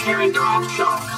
Carrying drop shot.